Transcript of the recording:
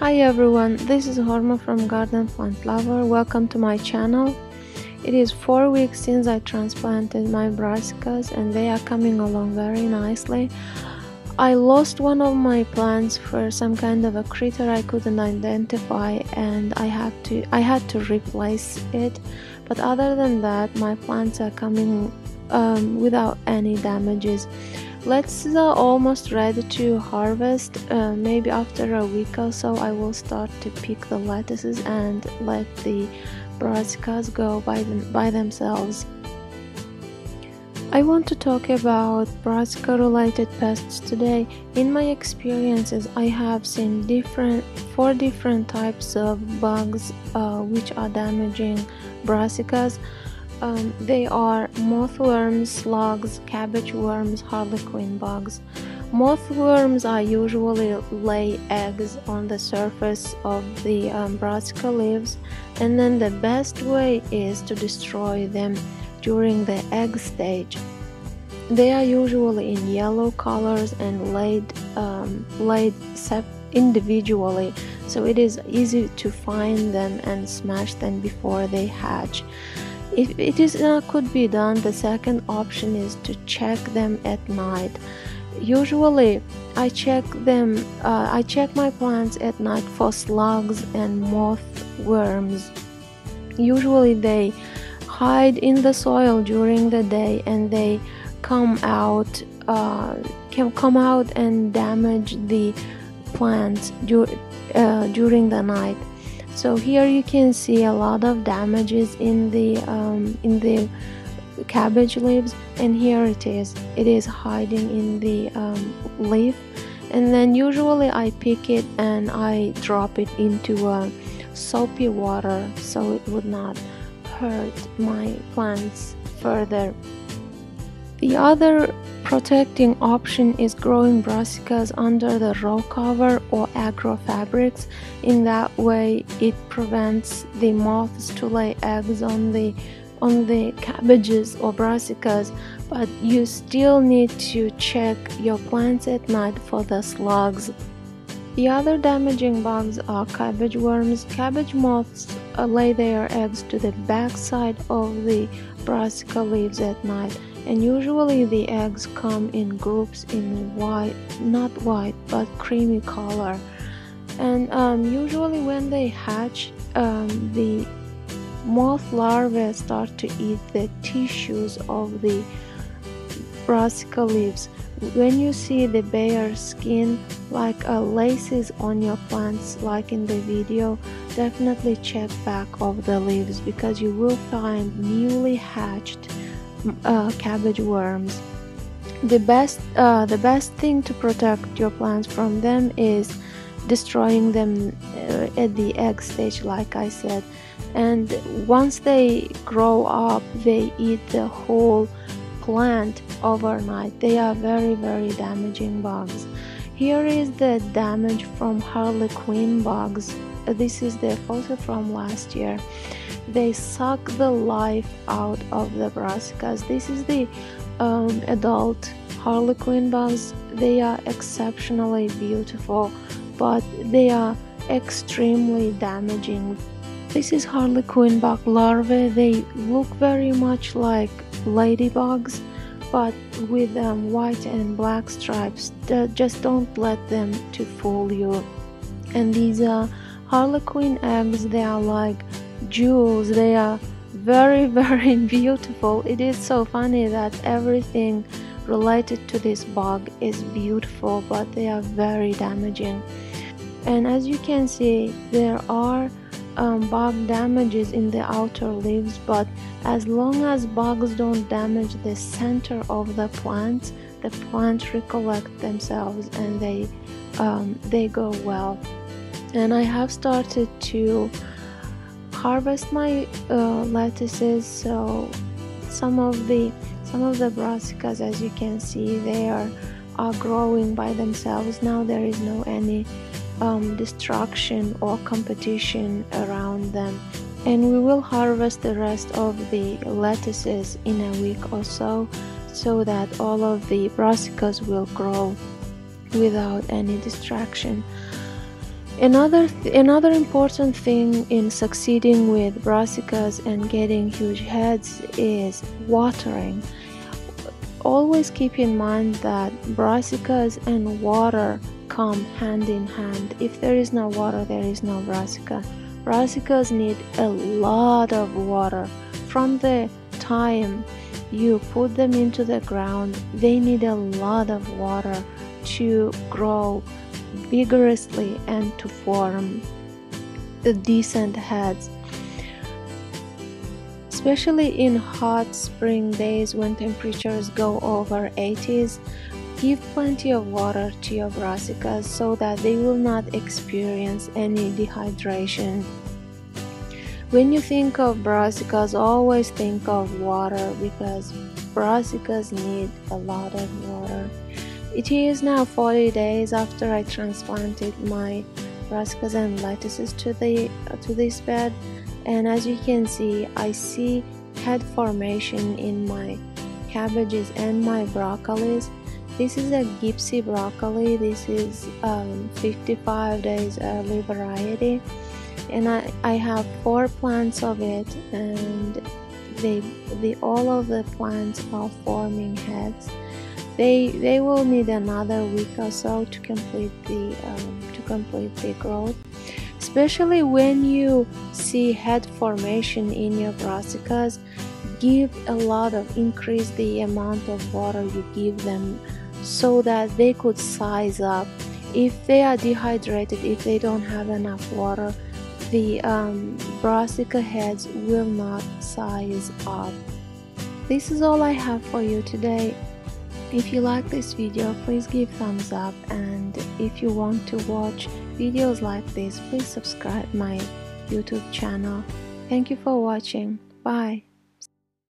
Hi everyone, this is Horma from Garden Plant Lover. Welcome to my channel. It is four weeks since I transplanted my brassicas and they are coming along very nicely. I lost one of my plants for some kind of a critter I couldn't identify and I had to I had to replace it. But other than that, my plants are coming um, without any damages let's uh, almost ready to harvest uh, maybe after a week or so I will start to pick the lettuces and let the brassicas go by, them, by themselves I want to talk about brassica related pests today. In my experiences, I have seen different four different types of bugs uh, which are damaging brassicas. Um, they are mothworms, slugs, cabbage worms, harlequin bugs. Mothworms are usually lay eggs on the surface of the um, brassica leaves and then the best way is to destroy them during the egg stage. They are usually in yellow colors and laid, um, laid individually so it is easy to find them and smash them before they hatch. If it is not could be done, the second option is to check them at night. Usually, I check them. Uh, I check my plants at night for slugs and moth worms. Usually, they hide in the soil during the day and they come out uh, can come out and damage the plants dur- uh, during the night so here you can see a lot of damages in the um, in the cabbage leaves and here it is. It is hiding in the um, leaf. And then usually I pick it and I drop it into a soapy water so it would not hurt my plants further the other protecting option is growing brassicas under the row cover or agro fabrics. In that way, it prevents the moths to lay eggs on the on the cabbages or brassicas, but you still need to check your plants at night for the slugs. The other damaging bugs are cabbage worms. Cabbage moths uh, lay their eggs to the back side of the brassica leaves at night and usually the eggs come in groups in white not white but creamy color. And um, usually when they hatch um, the moth larvae start to eat the tissues of the brassica leaves. When you see the bare skin like uh, laces on your plants like in the video definitely check back of the leaves because you will find newly hatched uh, cabbage worms. The best, uh, the best thing to protect your plants from them is destroying them uh, at the egg stage, like I said. And once they grow up, they eat the whole plant overnight. They are very, very damaging bugs. Here is the damage from harlequin bugs. This is the photo from last year they suck the life out of the brassicas. This is the um, adult harlequin bugs. They are exceptionally beautiful, but they are extremely damaging. This is harlequin bug larvae. They look very much like ladybugs, but with um, white and black stripes. Just don't let them to fool you. And these are harlequin eggs. They are like jewels. They are very very beautiful. It is so funny that everything related to this bug is beautiful but they are very damaging. And as you can see there are um, bug damages in the outer leaves but as long as bugs don't damage the center of the plant the plants recollect themselves and they um, they go well and I have started to harvest my uh, lettuces. So some of the some of the brassicas as you can see they are are growing by themselves. Now there is no any um, destruction or competition around them. And we will harvest the rest of the lettuces in a week or so so that all of the brassicas will grow without any distraction Another, th another important thing in succeeding with brassicas and getting huge heads is watering. Always keep in mind that brassicas and water come hand in hand. If there is no water, there is no brassica. Brassicas need a lot of water. From the time you put them into the ground, they need a lot of water to grow vigorously and to form the decent heads. Especially in hot spring days when temperatures go over 80s, give plenty of water to your brassicas so that they will not experience any dehydration. When you think of brassicas, always think of water because brassicas need a lot of water. It is now 40 days after I transplanted my brassicas and lettuces to the to this bed and as you can see I see head formation in my cabbages and my broccolis. This is a gypsy broccoli. This is um, 55 days early variety and I, I have four plants of it and they the all of the plants are forming heads they they will need another week or so to complete the um, to complete the growth. Especially when you see head formation in your brassicas give a lot of increase the amount of water you give them so that they could size up. If they are dehydrated if they don't have enough water the um, brassica heads will not size up. This is all I have for you today if you like this video, please give thumbs up and if you want to watch videos like this, please subscribe my YouTube channel. Thank you for watching. Bye.